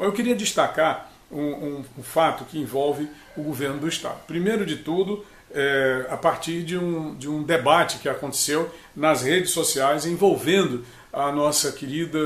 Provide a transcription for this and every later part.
Bom, eu queria destacar um, um, um, fato que envolve o governo do Estado. Primeiro de tudo, é, a partir de um, de um debate que aconteceu nas redes sociais envolvendo a nossa querida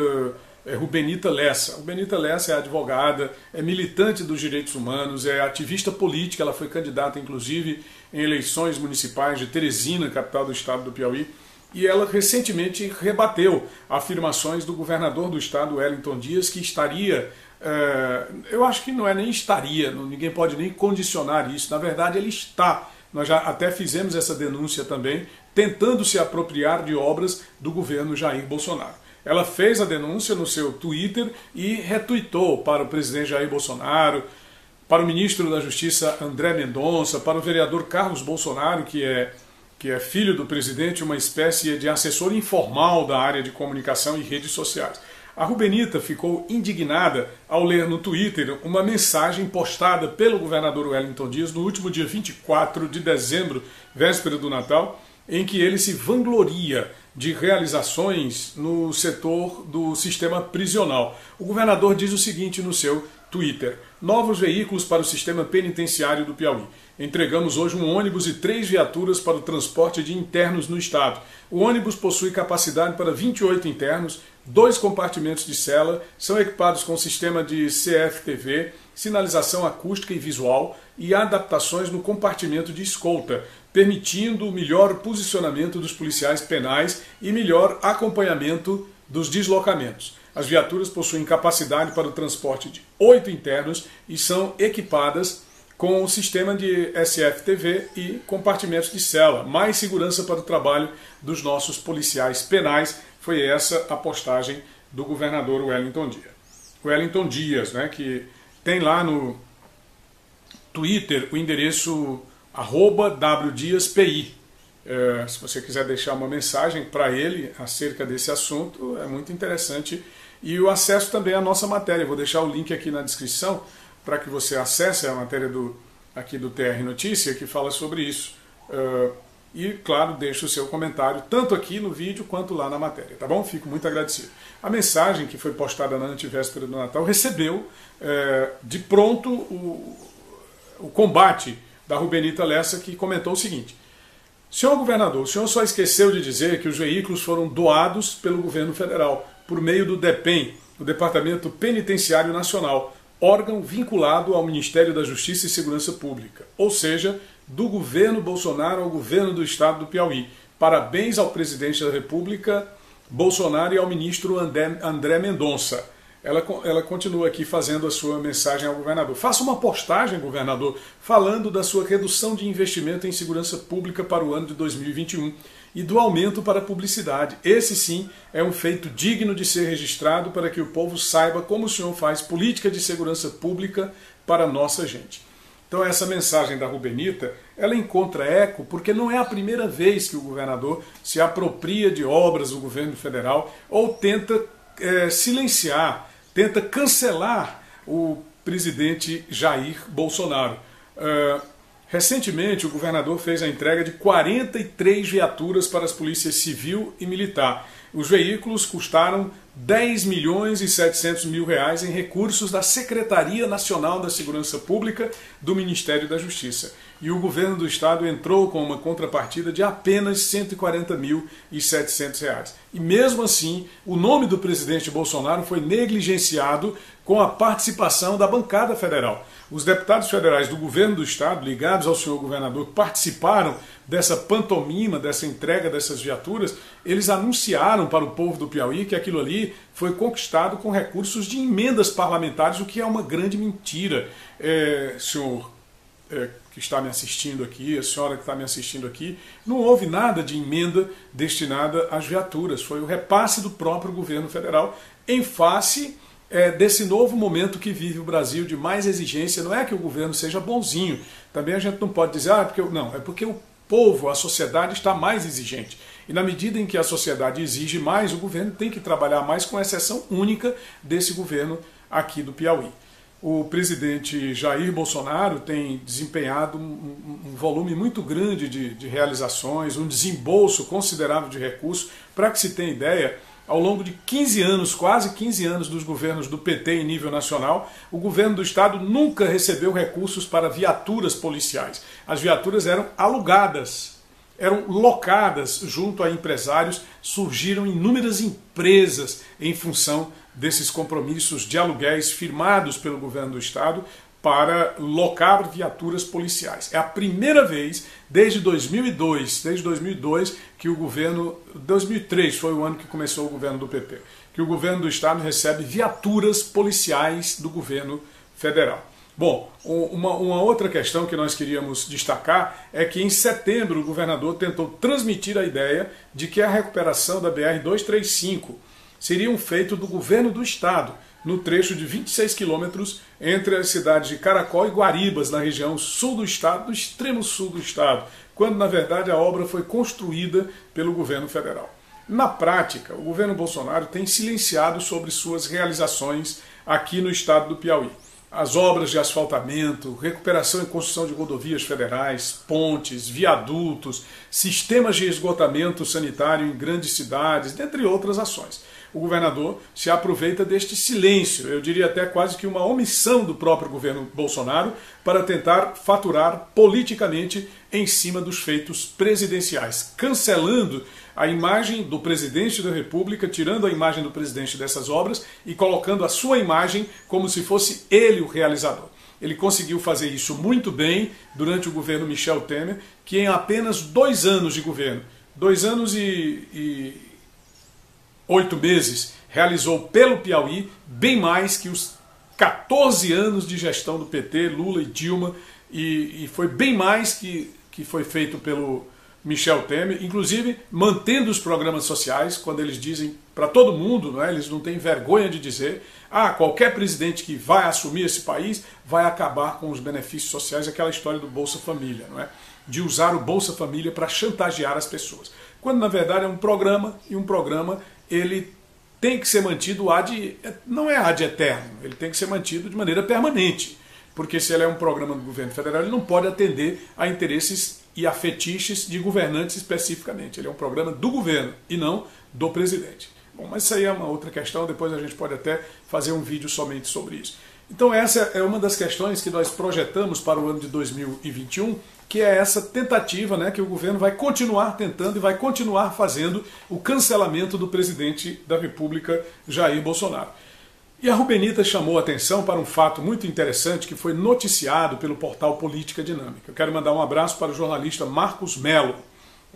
é, Rubenita Lessa. Rubenita Lessa é advogada, é militante dos direitos humanos, é ativista política, ela foi candidata inclusive em eleições municipais de Teresina, capital do estado do Piauí, e ela recentemente rebateu afirmações do governador do estado, Wellington Dias, que estaria. É, eu acho que não é nem estaria, ninguém pode nem condicionar isso, na verdade ele está. Nós já até fizemos essa denúncia também, tentando se apropriar de obras do governo Jair Bolsonaro. Ela fez a denúncia no seu Twitter e retuitou para o presidente Jair Bolsonaro, para o ministro da Justiça André Mendonça, para o vereador Carlos Bolsonaro, que é, que é filho do presidente, uma espécie de assessor informal da área de comunicação e redes sociais. A Rubenita ficou indignada ao ler no Twitter uma mensagem postada pelo governador Wellington Dias no último dia 24 de dezembro, véspera do Natal, em que ele se vangloria de realizações no setor do sistema prisional. O governador diz o seguinte no seu Twitter: Novos veículos para o sistema penitenciário do Piauí. Entregamos hoje um ônibus e três viaturas para o transporte de internos no estado. O ônibus possui capacidade para 28 internos, dois compartimentos de cela, são equipados com sistema de CFTV, sinalização acústica e visual e adaptações no compartimento de escolta, permitindo melhor posicionamento dos policiais penais e melhor acompanhamento dos deslocamentos. As viaturas possuem capacidade para o transporte de oito internos e são equipadas com o sistema de SFTV e compartimentos de cela. Mais segurança para o trabalho dos nossos policiais penais. Foi essa a postagem do governador Wellington Dias. Wellington Dias, né, que tem lá no Twitter o endereço arroba wdiaspi. É, se você quiser deixar uma mensagem para ele acerca desse assunto, é muito interessante. E o acesso também à nossa matéria. Vou deixar o link aqui na descrição para que você acesse a matéria do, aqui do TR Notícia que fala sobre isso. Uh, e, claro, deixe o seu comentário, tanto aqui no vídeo quanto lá na matéria, tá bom? Fico muito agradecido. A mensagem que foi postada na antivéspera do Natal recebeu é, de pronto o, o combate da Rubenita Lessa, que comentou o seguinte: Senhor governador, o senhor só esqueceu de dizer que os veículos foram doados pelo governo federal por meio do DEPEN, o Departamento Penitenciário Nacional, órgão vinculado ao Ministério da Justiça e Segurança Pública, ou seja, do governo Bolsonaro ao governo do estado do Piauí. Parabéns ao presidente da República Bolsonaro e ao ministro André, André Mendonça ela, ela continua aqui fazendo a sua mensagem ao governador. Faça uma postagem, governador, falando da sua redução de investimento em segurança pública para o ano de 2021 e do aumento para a publicidade. Esse sim é um feito digno de ser registrado para que o povo saiba como o senhor faz política de segurança pública para a nossa gente. Então essa mensagem da Rubenita, ela encontra eco porque não é a primeira vez que o governador se apropria de obras do governo federal ou tenta é, silenciar tenta cancelar o presidente Jair Bolsonaro. Uh, recentemente, o governador fez a entrega de 43 viaturas para as polícias civil e militar. Os veículos custaram 10 milhões e 700 mil reais em recursos da Secretaria Nacional da Segurança Pública do Ministério da Justiça. E o governo do estado entrou com uma contrapartida de apenas 140 mil e 700 reais. E mesmo assim, o nome do presidente Bolsonaro foi negligenciado com a participação da bancada federal. Os deputados federais do governo do estado, ligados ao senhor governador, que participaram dessa pantomima, dessa entrega dessas viaturas, eles anunciaram para o povo do Piauí que aquilo ali foi conquistado com recursos de emendas parlamentares, o que é uma grande mentira. É, senhor é, que está me assistindo aqui, a senhora que está me assistindo aqui, não houve nada de emenda destinada às viaturas. Foi o repasse do próprio governo federal em face é, desse novo momento que vive o Brasil de mais exigência. Não é que o governo seja bonzinho. Também a gente não pode dizer, ah, porque não, é porque o povo, a sociedade está mais exigente. E na medida em que a sociedade exige mais, o governo tem que trabalhar mais, com exceção única desse governo aqui do Piauí. O presidente Jair Bolsonaro tem desempenhado um, um volume muito grande de, de realizações, um desembolso considerável de recursos. Para que se tenha ideia, ao longo de 15 anos, quase 15 anos dos governos do PT em nível nacional, o governo do estado nunca recebeu recursos para viaturas policiais. As viaturas eram alugadas, eram locadas junto a empresários, surgiram inúmeras empresas em função desses compromissos de aluguéis firmados pelo governo do estado para locar viaturas policiais. É a primeira vez desde 2002, desde 2002 que o governo 2003 foi o ano que começou o governo do PP, que o governo do estado recebe viaturas policiais do governo federal. Bom, uma, uma, outra questão que nós queríamos destacar é que em setembro o governador tentou transmitir a ideia de que a recuperação da BR 235 seriam feitos do governo do estado, no trecho de 26 quilômetros entre as cidades de Caracol e Guaribas, na região sul do estado, no extremo sul do estado, quando na verdade a obra foi construída pelo governo federal. Na prática, o governo Bolsonaro tem silenciado sobre suas realizações aqui no estado do Piauí. As obras de asfaltamento, recuperação e construção de rodovias federais, pontes, viadutos, sistemas de esgotamento sanitário em grandes cidades, dentre outras ações o governador se aproveita deste silêncio, eu diria até quase que uma omissão do próprio governo Bolsonaro, para tentar faturar politicamente em cima dos feitos presidenciais, cancelando a imagem do presidente da República, tirando a imagem do presidente dessas obras e colocando a sua imagem como se fosse ele o realizador. Ele conseguiu fazer isso muito bem durante o governo Michel Temer, que em apenas dois anos de governo, dois anos e, e oito meses, realizou pelo Piauí bem mais que os 14 anos de gestão do PT, Lula e Dilma, e, e foi bem mais que, que foi feito pelo Michel Temer, inclusive mantendo os programas sociais, quando eles dizem para todo mundo, não é? eles não têm vergonha de dizer, ah, qualquer presidente que vai assumir esse país vai acabar com os benefícios sociais, aquela história do Bolsa Família, não é? de usar o Bolsa Família para chantagear as pessoas. Quando na verdade é um programa, e um programa ele tem que ser mantido ad, não é ad eterno, ele tem que ser mantido de maneira permanente. Porque se ele é um programa do governo federal, ele não pode atender a interesses e a fetiches de governantes especificamente. Ele é um programa do governo e não do presidente. Bom, mas isso aí é uma outra questão, depois a gente pode até fazer um vídeo somente sobre isso. Então essa é uma das questões que nós projetamos para o ano de 2021 que é essa tentativa né, que o governo vai continuar tentando e vai continuar fazendo o cancelamento do presidente da República, Jair Bolsonaro. E a Rubenita chamou atenção para um fato muito interessante que foi noticiado pelo portal Política Dinâmica. Eu quero mandar um abraço para o jornalista Marcos Melo.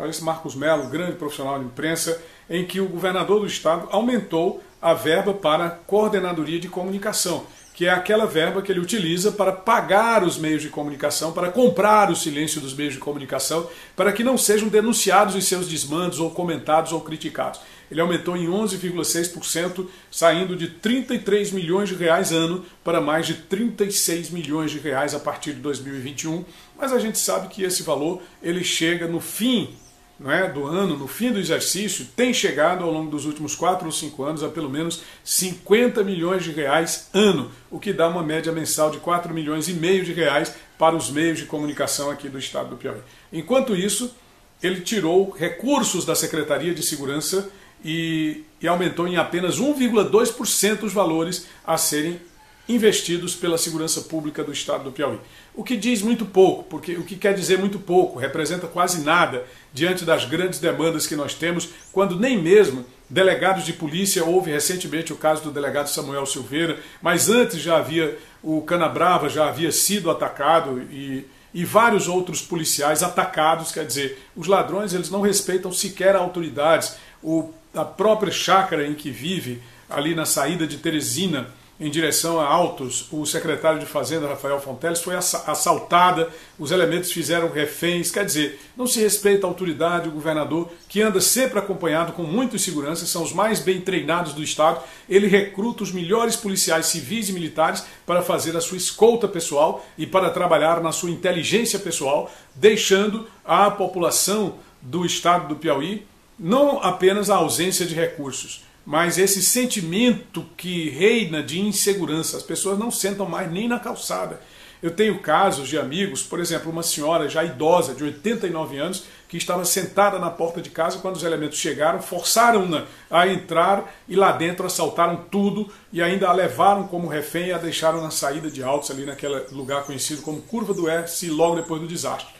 Esse Marcos Melo, grande profissional de imprensa, em que o governador do estado aumentou a verba para coordenadoria de comunicação que é aquela verba que ele utiliza para pagar os meios de comunicação, para comprar o silêncio dos meios de comunicação, para que não sejam denunciados os seus desmandos ou comentados ou criticados. Ele aumentou em 11,6%, saindo de 33 milhões de reais ano para mais de 36 milhões de reais a partir de 2021. Mas a gente sabe que esse valor ele chega no fim não é, do ano, no fim do exercício, tem chegado ao longo dos últimos 4 ou 5 anos a pelo menos 50 milhões de reais ano, o que dá uma média mensal de 4 milhões e meio de reais para os meios de comunicação aqui do estado do Piauí. Enquanto isso, ele tirou recursos da Secretaria de Segurança e, e aumentou em apenas 1,2% os valores a serem investidos pela segurança pública do estado do Piauí. O que diz muito pouco, porque o que quer dizer muito pouco, representa quase nada diante das grandes demandas que nós temos, quando nem mesmo delegados de polícia, houve recentemente o caso do delegado Samuel Silveira, mas antes já havia o Canabrava já havia sido atacado e, e vários outros policiais atacados, quer dizer, os ladrões eles não respeitam sequer autoridades. O, a própria chácara em que vive, ali na saída de Teresina, em direção a Altos, o secretário de Fazenda, Rafael Fonteles, foi assaltada, os elementos fizeram reféns, quer dizer, não se respeita a autoridade, o governador, que anda sempre acompanhado com muita segurança, são os mais bem treinados do Estado, ele recruta os melhores policiais civis e militares para fazer a sua escolta pessoal e para trabalhar na sua inteligência pessoal, deixando a população do Estado do Piauí não apenas a ausência de recursos, mas esse sentimento que reina de insegurança, as pessoas não sentam mais nem na calçada. Eu tenho casos de amigos, por exemplo, uma senhora já idosa, de 89 anos, que estava sentada na porta de casa quando os elementos chegaram, forçaram-na a entrar e lá dentro assaltaram tudo e ainda a levaram como refém e a deixaram na saída de Altos, ali naquele lugar conhecido como Curva do S, logo depois do desastre.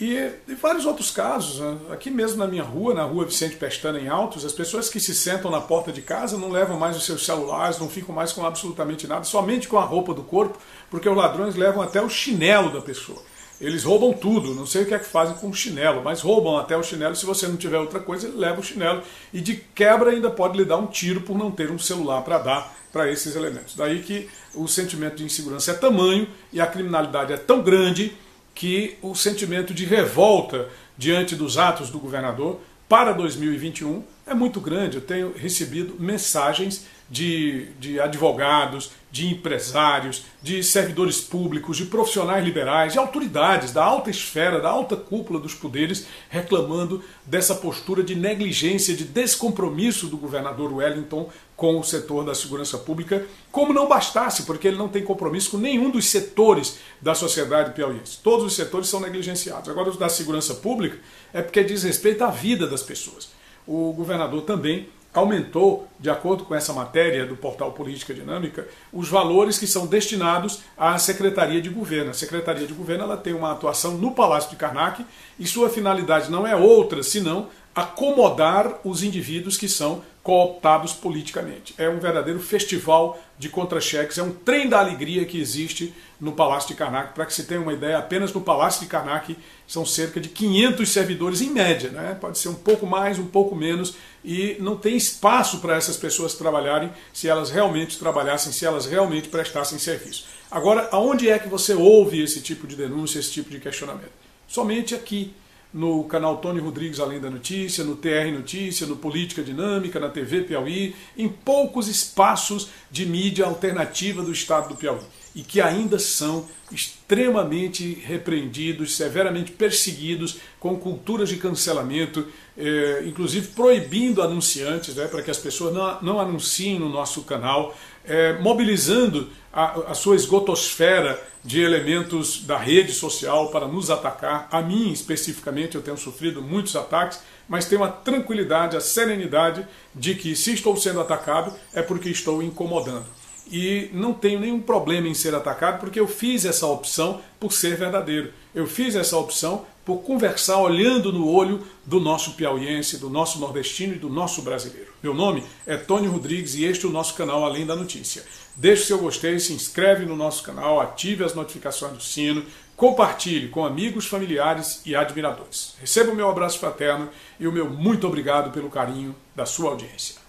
E, e, vários outros casos, né? aqui mesmo na minha rua, na rua Vicente Pestana em Altos, as pessoas que se sentam na porta de casa não levam mais os seus celulares, não ficam mais com absolutamente nada, somente com a roupa do corpo, porque os ladrões levam até o chinelo da pessoa. Eles roubam tudo, não sei o que é que fazem com o chinelo, mas roubam até o chinelo. Se você não tiver outra coisa, ele leva o chinelo e de quebra ainda pode lhe dar um tiro por não ter um celular para dar para esses elementos. Daí que o sentimento de insegurança é tamanho e a criminalidade é tão grande que o sentimento de revolta diante dos atos do governador para 2021 é muito grande. Eu tenho recebido mensagens de, de advogados, de empresários, de servidores públicos, de profissionais liberais, de autoridades da alta esfera, da alta cúpula dos poderes, reclamando dessa postura de negligência, de descompromisso do governador Wellington com o setor da segurança pública, como não bastasse, porque ele não tem compromisso com nenhum dos setores da sociedade piauiense. Todos os setores são negligenciados. Agora, os da segurança pública é porque diz respeito à vida das pessoas. O governador também aumentou, de acordo com essa matéria do portal Política Dinâmica, os valores que são destinados à Secretaria de Governo. A Secretaria de Governo ela tem uma atuação no Palácio de Karnak e sua finalidade não é outra senão acomodar os indivíduos que são cooptados politicamente. É um verdadeiro festival de contra-cheques, é um trem da alegria que existe no Palácio de Karnak. Para que se tenha uma ideia, apenas no Palácio de Karnak são cerca de 500 servidores em média, né? pode ser um pouco mais, um pouco menos, e não tem espaço para essas pessoas trabalharem se elas realmente trabalhassem, se elas realmente prestassem serviço. Agora, aonde é que você ouve esse tipo de denúncia, esse tipo de questionamento? Somente aqui no canal Tony Rodrigues Além da Notícia, no TR Notícia, no Política Dinâmica, na TV Piauí, em poucos espaços de mídia alternativa do estado do Piauí e que ainda são extremamente repreendidos, severamente perseguidos, com culturas de cancelamento, eh, inclusive proibindo anunciantes, né, para que as pessoas não, não anunciem no nosso canal, eh, mobilizando a, a, sua esgotosfera de elementos da rede social para nos atacar. A mim, especificamente, eu tenho sofrido muitos ataques, mas tenho a tranquilidade, a serenidade de que se estou sendo atacado é porque estou incomodando. E não tenho nenhum problema em ser atacado porque eu fiz essa opção por ser verdadeiro. Eu fiz essa opção por conversar olhando no olho do nosso piauiense, do nosso nordestino e do nosso brasileiro. Meu nome é Tony Rodrigues e este é o nosso canal Além da Notícia. Deixe seu gostei, se inscreve no nosso canal, ative as notificações do sino, compartilhe com amigos, familiares e admiradores. Receba o meu abraço fraterno e o meu muito obrigado pelo carinho da sua audiência.